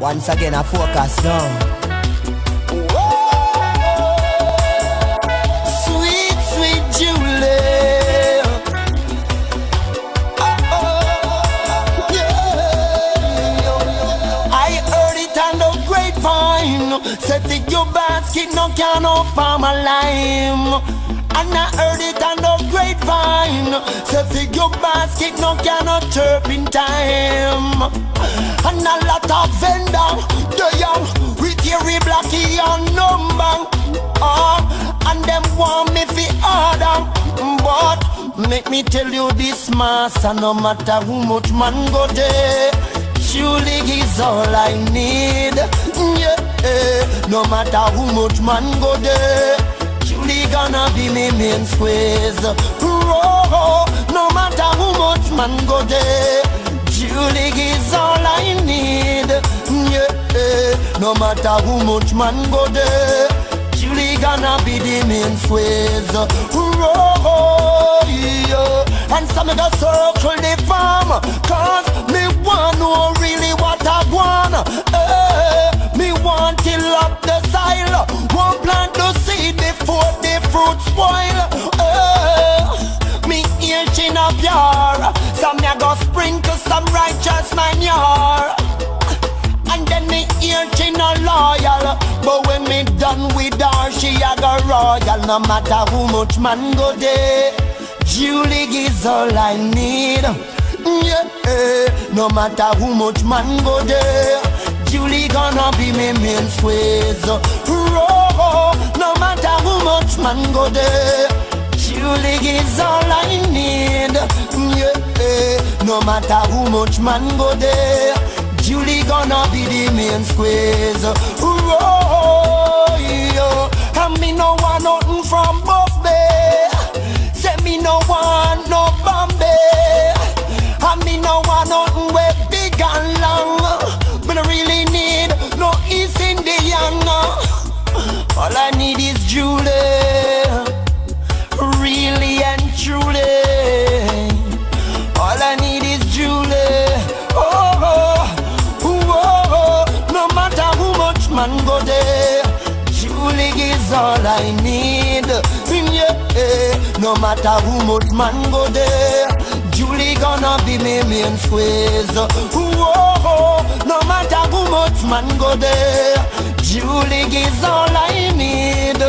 Once again, I Phocas now. Sweet, sweet Julie. Oh. oh, oh it on the your basket no can no farm a lime. And I heard it on the grapevine. Say, fig your basket no can no turpentine. And a lot of vendor, they young, with your blacky and number. Oh, and them want me fi order. But make me tell you this, master, no matter how much man go there. Julie is all I need. Yeah, no matter how much man go there. Gonna be me main squeeze. Oh, no matter how much man go there. Julie is all I need. Yeah, no matter how much man go there. Julie gonna be the main squeeze. Oh, yeah. And some go circle the farm. Cause me want sprinkle some righteous manure. And then me hear she no loyal. But when me done with her she a go royal. No matter how much man go Julie is all I need. Yeah, eh, no matter how much man go Julie gonna be me main squeeze. Oh, No matter how much man go Julie is all I need no matter how much man go there Julie gonna be the main squeeze. Oh, yeah. And me no want nothing from Bombay. Say me no want is all I need. Yeah, no matter how much man go there, Julie gonna be me main squeeze. Oh, oh, no matter how much man go there, Julie is all I need.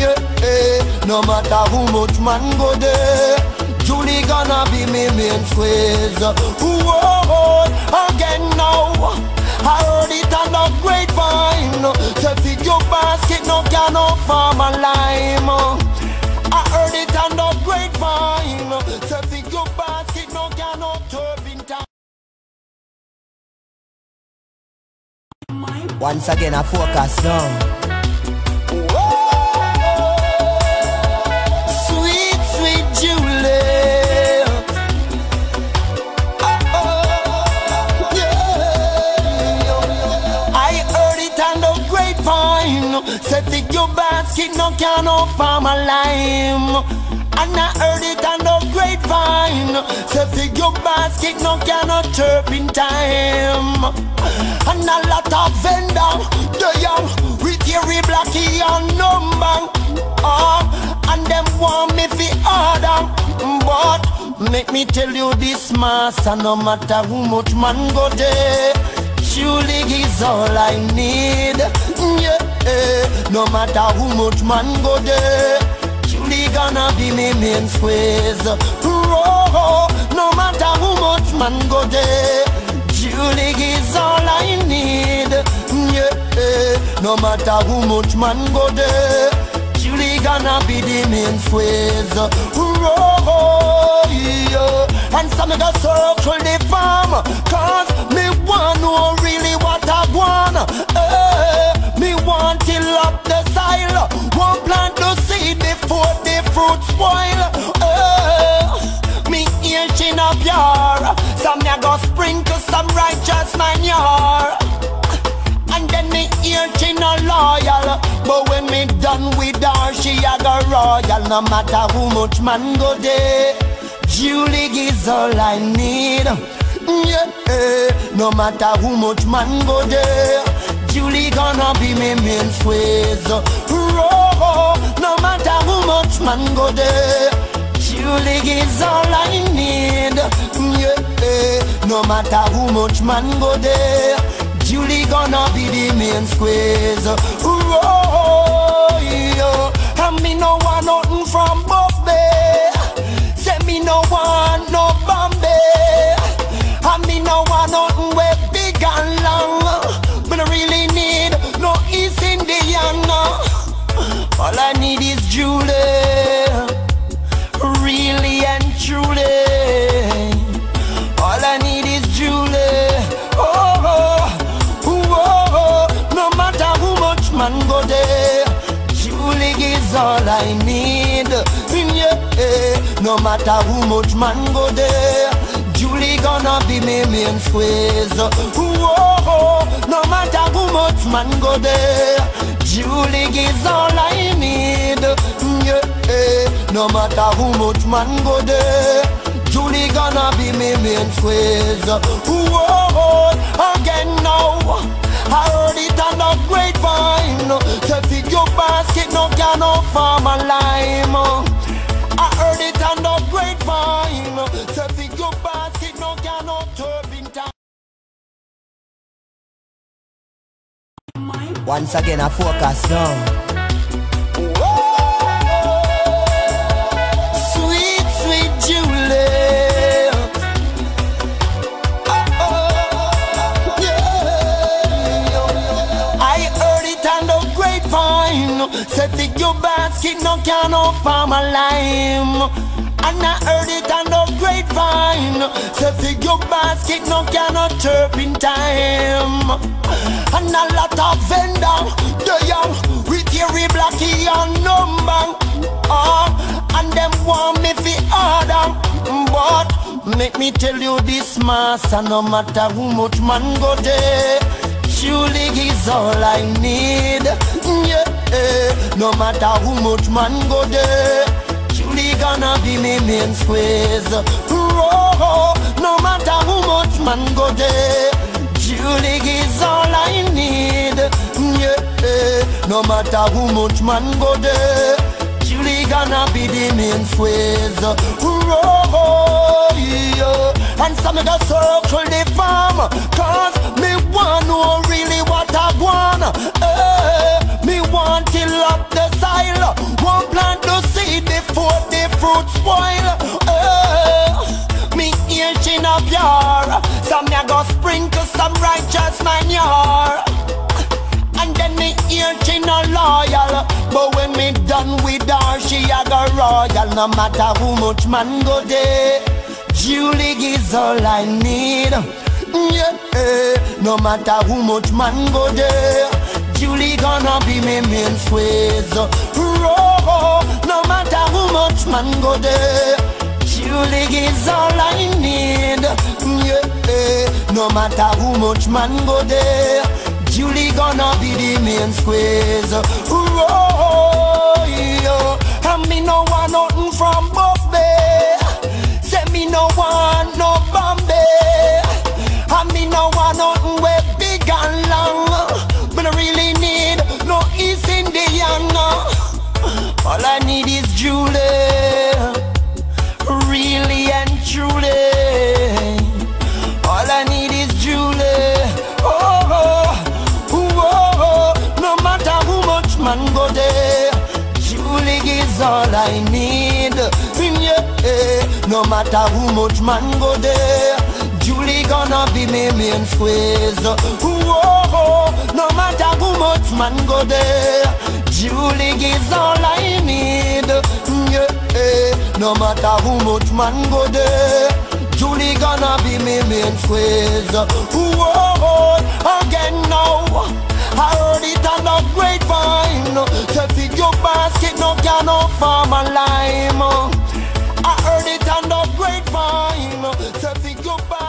Yeah, no matter how much man go there. Julie gonna be me main squeeze. Whoa, oh, oh, again now. I heard it on the grapevine. Say feed your basket, no can no farm a lime. I heard it feed your basket, no no turpentine. Once again, I Phocas now. Say basket, no can no farm a lime. And I heard it on the grapevine. Pick your basket, no can no turpentine. And a lot of vendor, they young with your blacky and number. Oh, and them want me fi order. But make me tell you this, master, no matter how much man go there. Julie is all I need. Yeah, no matter how much man go there. Julie gonna be me main squeeze. Oh, no matter how much man go there. Julie is all I need. Yeah, no matter how much man go there. Julie gonna be the main squeeze. Oh, yeah. And some go circle the farm. Cause me want know really what I want. Eh, me want to up the soil. One plant the seed before the fruit spoil. Eh, me itching up yard. Some me go sprinkle some righteous manure. And then me she no loyal But when me done with her she a go royal No matter how much man go there Julie is all I need Yeah, no matter how much man go there, Julie gonna be me main squeeze. Oh, no matter how much man go there, Julie is all I need. Yeah, no matter how much man go there, Julie gonna be the main squeeze. Oh, yeah, and me no want nothing from Buffy. All I need. Yeah, no matter how much man go there. Julie gonna be me main squeeze. Whoa, no matter how much man go there. Julie is all I need. Yeah, no matter how much man go there. Julie gonna be me main squeeze. Whoa, again now. I Say fig your basket, no can no farm a lime. I heard it on the fig your basket, no can no turpentine. Once again, I Phocas now. Basket, no can no farm a lime. And I heard it on the grapevine. Say fig your basket, no can no turpentine. And a lot of vendor, they young with your blacky and number. Ah, and them want me fi order. But make me tell you this, master, no matter how much man go there. Is all I need. Yeah, no matter how much man go there. Julie gonna be me main squeeze. Oh, no matter how much man go there. Julie is all I need. Yeah, no matter how much man go there. Julie gonna be the main squeeze. Oh, yeah. And some of the circle the farm. Cause me want know really fruit spoil. Eh, me itching up yard. Some me a go sprinkle some righteous manure. And then me hear she no loyal But when me done with her she a go royal No matter how much man go there Julie is all I need Yeah, no matter how much man go there Julie gonna be me main squeeze Oh, no matter how much man go there Julie is all I need Yeah, no matter how much man go there Julie gonna be the main squeeze. Oh, I need is Julie. Really and truly. All I need is Julie. Oh, oh, oh, oh, oh. no matter how much man go there, Julie is all I need. Yeah, no matter how much man go there, Julie gonna be me main squeeze. Oh, oh, oh. no matter how much man go there, Julie is all I need. Yeah, no matter how much man go there. Julie gonna be me main squeeze. Whoa, again now. I heard it on the grapevine. Say fig your basket, no can no farm lime. I heard it on the grapevine. Say fig your basket,